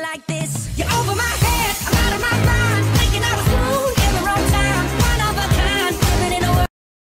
like this.